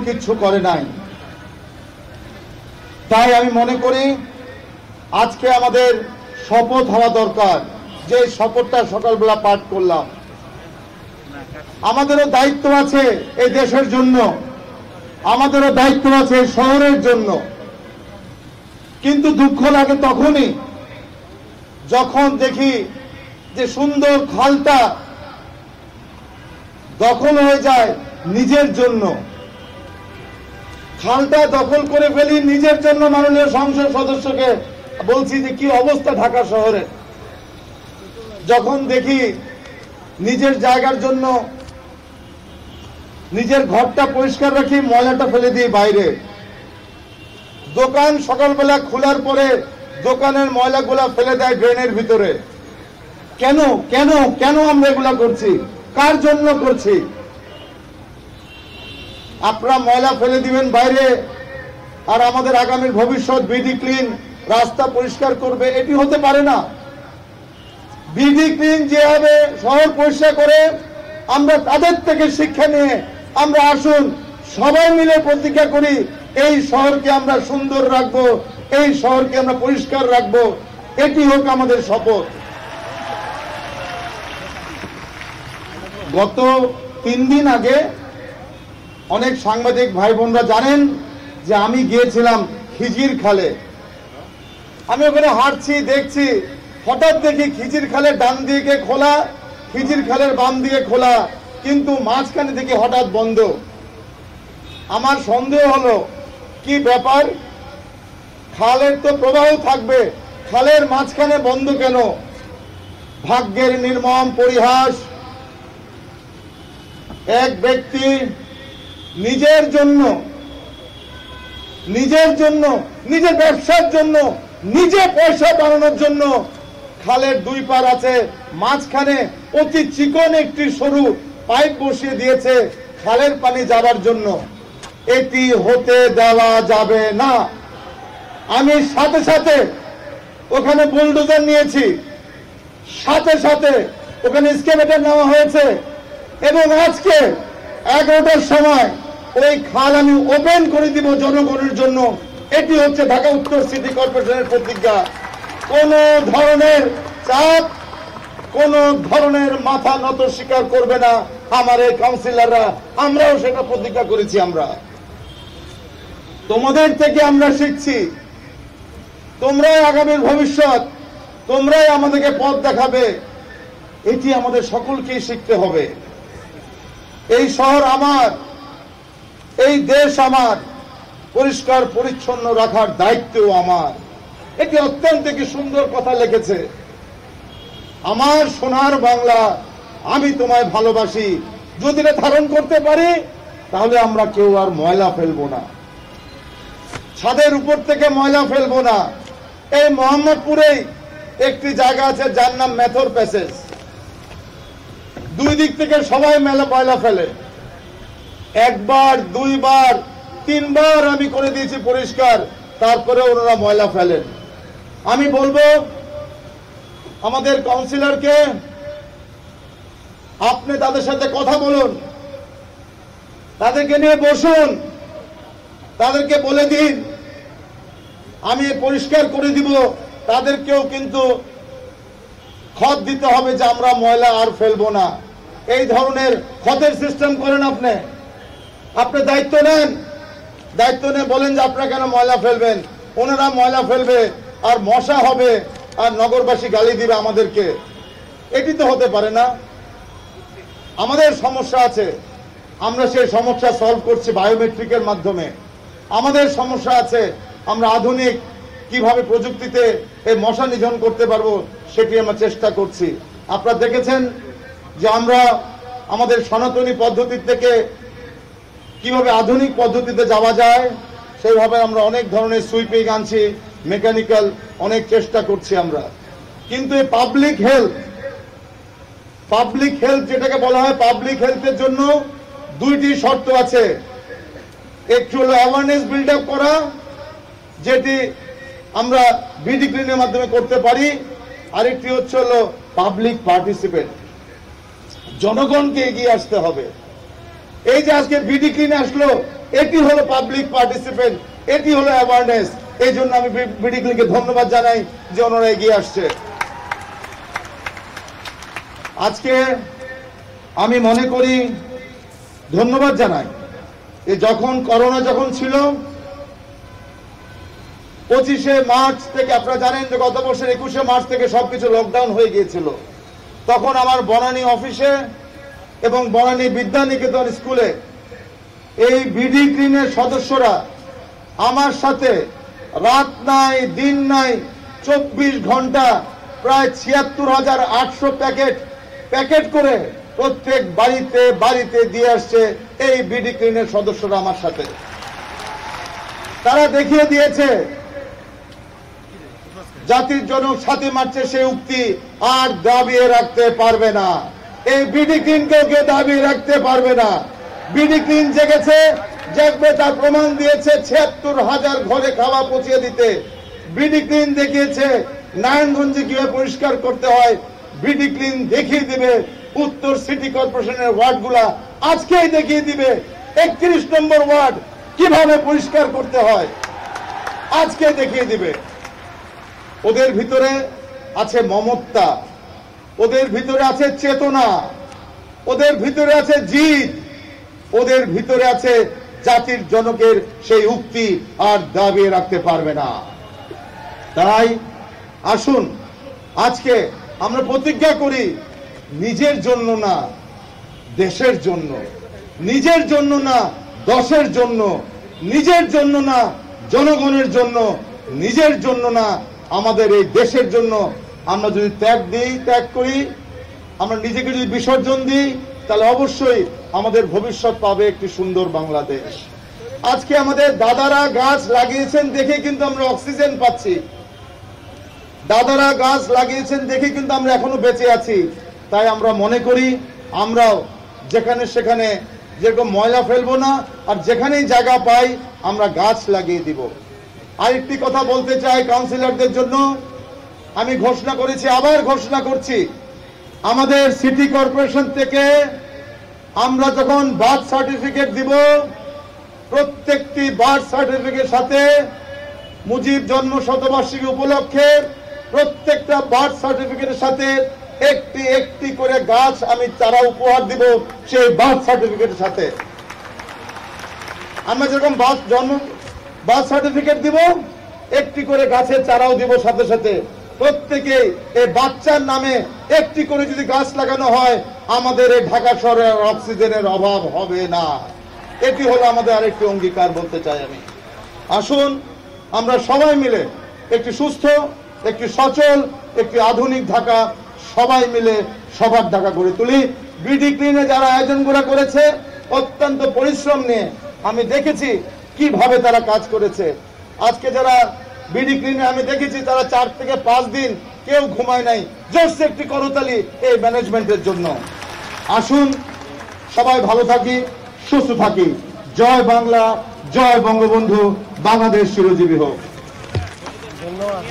কিছু করে নাই। তাই আমি মনে করি আজকে আমাদের শপথ হওয়া দরকার। যে শপথটা সকালবেলা পাঠ করলাম। আমাদেরও দায়িত্ব আছে এই দেশের জন্য। আমাদেরও দায়িত্ব আছে শহরের জন্য। কিন্তু দুঃখ লাগে তখনই যখন দেখি যে সুন্দর খালটা দখল হয়ে যায় নিজের জন্য। খালটা দখল করে ফেলি, নিজের জন্য মাননীয় সংসদ সদস্যকে বলছি যে কি অবস্থা ঢাকা শহরে? যখন দেখি নিজের জায়গার জন্য নিজের ঘরটা পরিষ্কার রাখি, ময়লাটা ফেলে দিই বাইরে। দোকান সকালবেলা খোলার পরে দোকানের ময়লাগুলা ফেলে দেয় ড্রেনের ভিতরে। কেন? কেন? কেন আমরা এগুলা করছি? কার জন্য করছি? আপনারা ময়লা ফেলে দিবেন বাইরে। আর আমাদের আগামীর ভবিষ্যৎ বিডি ক্লিন রাস্তা পরিষ্কার করবে, এটি হতে পারে না। বিডি ক্লিন যে হবে শহর পরিষ্কার করে, আমরা তাদের থেকে শিক্ষা নিয়ে আমরা আসুন, সবাই মিলে প্রতিজ্ঞা করি, এই শহরকে আমরা সুন্দর রাখব, এই শহরকে আমরা পরিষ্কার রাখব, এটি হোক আমাদের শপথ। গত তিন দিন আগে অনেক সাংবাদিক ভাই বোনরা জানেন যে আমি গিয়েছিলাম খিজির খালে। আমি ওখানে হাঁটছি, দেখছি, হঠাৎ দেখি খিজির খালে ডান দিকে খোলা, খিজির খালের বাম দিকে খোলা, কিন্তু মাঝখানে দেখি হঠাৎ বন্ধ। আমার সন্দেহ হলো, কি ব্যাপার? খালের তো প্রবাহ থাকবে, খালের মাঝখানে বন্ধ কেন? ভাগ্যের নির্মম পরিহাস। এক ব্যক্তি নিজের জন্য নিজের জন্য, নিজের ব্যবসার জন্য, নিজে পয়সা বানানোর জন্য খালের দুই পার আছে। মাঝখানে অতি চিকন একটি সরু পাইপ বসিয়ে দিয়েছে খালের পানি যাবার জন্য। এটি হতে দেওয়া যাবে না। আমি সাথে সাথে ওখানে বুলডোজার নিয়েছি। সাথে সাথে ওখানে স্কেলেটার নেওয়া হয়েছে। এবং আজকে এগারোটার সময় ওই খাল আমি ওপেন করে দিব জনগণের জন্য। এটি হচ্ছে ঢাকা উত্তর সিটি কর্পোরেশনের প্রতিজ্ঞা। কোন ধরনের চাপ, কোন ধরনের মাথা নত স্বীকার করবে না আমার এই কাউন্সিলররা আমরাও সেটা প্রতিজ্ঞা করেছি আমরা। তোমাদের থেকে আমরা শিখছি, তোমরাই আগামীর ভবিষ্যৎ, তোমরাই আমাদেরকে পথ দেখাবে। এটি আমাদের সকলকেই শিখতে হবে। এই শহর আমার এই দেশ আমার পরিষ্কার, পরিচ্ছন্ন রাখার দায়িত্বও আমার। এটি অত্যন্ত কি সুন্দর কথা লিখেছে আমার সোনার বাংলা আমি তোমায় ভালোবাসি। যদি না ধারণ করতে পারি, তাহলে আমরা কেউ আর ময়লা ফেলব না। ছাদের উপর থেকে ময়লা ফেলব না। এই মোহাম্মদপুরেই একটি জায়গা আছে, যার নাম মেথর প্যাসেজ। দুই দিক থেকে সবাই মেলা ময়লা ফেলে। একবার, দুইবার, তিনবার আমি করে দিয়েছি পরিষ্কার, তারপরে ওনারা ময়লা ফেলেন। আমি বলব, আমাদের কাউন্সিলরকে আপনি তাদের সাথে কথা বলুন, তাদেরকে নিয়ে বসুন, তাদেরকে বলে দিন, আমি পরিষ্কার করে দিব, তাদেরকেও কিন্তু খত দিতে হবে যে আমরা ময়লা আর ফেলব না। এই ধরনের খতের সিস্টেম করেন আপনি। আপনি দায়িত্ব নেন। দায়িত্ব নিয়ে বলেন যে আপনারা কেন ময়লা ফেলবেন। ওনারা ময়লা ফেলবে, আর মশা হবে, আর নগরবাসী গালি দিবে আমাদেরকে। এটি তো হতে পারে না। আমাদের সমস্যা আছে। আমরা সেই সমস্যা সলভ করছি বায়োমেট্রিকের মাধ্যমে। আমাদের সমস্যা আছে, আমরা আধুনিক কীভাবে প্রযুক্তিতে এই মশা নিধন করতে পারব, সেটি আমরা চেষ্টা করছি। আপনারা দেখেছেন যে আমরা আমাদের সনাতনী পদ্ধতি থেকে কীভাবে আধুনিক পদ্ধতিতে যাওয়া যায়, সেইভাবে আমরা অনেক ধরনের সুইপিং আনছি মেকানিক্যাল অনেক চেষ্টা করছি আমরা। কিন্তু এই পাবলিক হেলথ পাবলিক হেলথ যেটাকে বলা হয় পাবলিক হেলথের জন্য দুইটি শর্ত আছে। একটু হলো অ্যাওয়ারনেস বিল্ড আপ করা, যেটি আমরা বিডি ক্লিনের মাধ্যমে করতে পারি, আরেকটি হচ্ছে হলো পাবলিক পার্টিসিপেট জনগণকে এগিয়ে আসতে হবে। এই যে আজকে বিডি ক্লিন আসলো, এটি হলো পাবলিক পার্টিসিপেন্ট এটি হলো অ্যাওয়ারনেস এই জন্য আমি বিডি ক্লিনকে ধন্যবাদ জানাই যে ওনারা এগিয়ে আসছে। আজকে আমি মনে করি ধন্যবাদ জানাই। যে যখন করোনা যখন ছিল, পঁচিশে মার্চ থেকে আপনারা জানেন যে গত বছর একুশে মার্চ থেকে সবকিছু লকডাউন হয়ে গিয়েছিল। তখন আমার বনানী অফিসে এবং বনানী বিদ্যানিকেতন স্কুলে এই বিডি ক্রিনের সদস্যরা আমার সাথে রাত নাই, দিন নাই, চব্বিশ ঘণ্টা প্রায় ছিয়াত্তর হাজার আটশো প্যাকেট প্যাকেট করে প্রত্যেক বাড়িতে বাড়িতে দিয়ে আসছে এই বিডি ক্লিনের সদস্যরা আমার সাথে। তারা দেখিয়ে দিয়েছে, জাতির জনক সাথে মারছে সে উক্তি আর দাবিয়ে রাখতে পারবে না। এই বিডি ক্লিনকে কেউ দাবিয়ে রাখতে পারবে না। বিডি ক্লিন জেগেছে, জাগবে তার প্রমাণ দিয়েছে ছিয়াত্তর হাজার ঘরে খাওয়া পচিয়ে দিতে। বিডি ক্লিন দেখিয়েছে, নারায়ণগঞ্জে কীভাবে পরিষ্কার করতে হয়। বিডি ক্লিন দেখিয়ে দিবে, উত্তর সিটি কর্পোরেশনের ওয়ার্ডগুলা আজকেই দেখিয়ে দিবে। একত্রিশ নম্বর ওয়ার্ড কীভাবে পরিষ্কার করতে হয় আজকে দেখিয়ে দিবে। ওদের ভিতরে আছে মমতা। ওদের ভিতরে আছে চেতনা। ওদের ভিতরে আছে জিদ ওদের ভিতরে আছে জাতির জনকের সেই উক্তি আর দাবিয়ে রাখতে পারবে না। তাই আসুন, আজকে আমরা প্রতিজ্ঞা করি, নিজের জন্য না, দেশের জন্য। নিজের জন্য না, দশের জন্য। নিজের জন্য না, জনগণের জন্য। নিজের জন্য না, আমাদের এই দেশের জন্য আমরা যদি ত্যাগ দিই, ত্যাগ করি, আমরা নিজেকে যদি বিসর্জন দিই, তাহলে অবশ্যই আমাদের ভবিষ্যৎ পাবে একটি সুন্দর বাংলাদেশ। আজকে আমাদের দাদারা গাছ লাগিয়েছেন দেখে কিন্তু আমরা অক্সিজেন পাচ্ছি। দাদারা গাছ লাগিয়েছেন দেখে কিন্তু আমরা এখনও বেঁচে আছি। তাই আমরা মনে করি, আমরাও যেখানে সেখানে যেরকম ময়লা ফেলব না, আর যেখানেই জায়গা পাই, আমরা গাছ লাগিয়ে দিব। আরেকটি কথা বলতে চাই কাউন্সিলরদের জন্য। আমি ঘোষণা করেছি, আবার ঘোষণা করছি। আমাদের সিটি কর্পোরেশন থেকে আমরা যখন বার্থ সার্টিফিকেট দিব, প্রত্যেকটি বার্থ সার্টিফিকেট সাথে মুজিব জন্ম শতবার্ষিকী উপলক্ষে প্রত্যেকটা বার্থ সার্টিফিকেটের সাথে একটি একটি করে গাছ আমি চারা উপহার দিব সেই বার্থ সার্টিফিকেটের সাথে। আমরা যেরকম বার্থ জন্ম বার্থ সার্টিফিকেট দিব, একটি করে গাছের চারাও দিব সাথে সাথে। প্রত্যেকে এই বাচ্চার নামে একটি করে যদি গাছ লাগানো হয়, আমাদের এই ঢাকা শহরে অক্সিজেনের অভাব হবে না। এটি হলো আমাদের আরেকটি অঙ্গীকার বলতে চাই আমি। আসুন, আমরা সবাই মিলে একটি সুস্থ, একটি সচল, একটি আধুনিক ঢাকা সবাই মিলে সবার ঢাকা গড়ে তুলি। বিডি ক্লিনে যারা আয়োজনগুলো করেছে, অত্যন্ত পরিশ্রম নিয়ে আমি দেখেছি কীভাবে তারা কাজ করেছে। আজকে যারা বিডি ক্লিনে আমি দেখেছি তারা চার থেকে পাঁচ দিন কেউ ঘুমায় নাই। জাস্ট একটি করতালি এই ম্যানেজমেন্টের জন্য। আসুন, সবাই ভালো থাকি, সুস্থ থাকি। জয় বাংলা, জয় বঙ্গবন্ধু, বাংলাদেশ চিরজীবী হোক। ধন্যবাদ।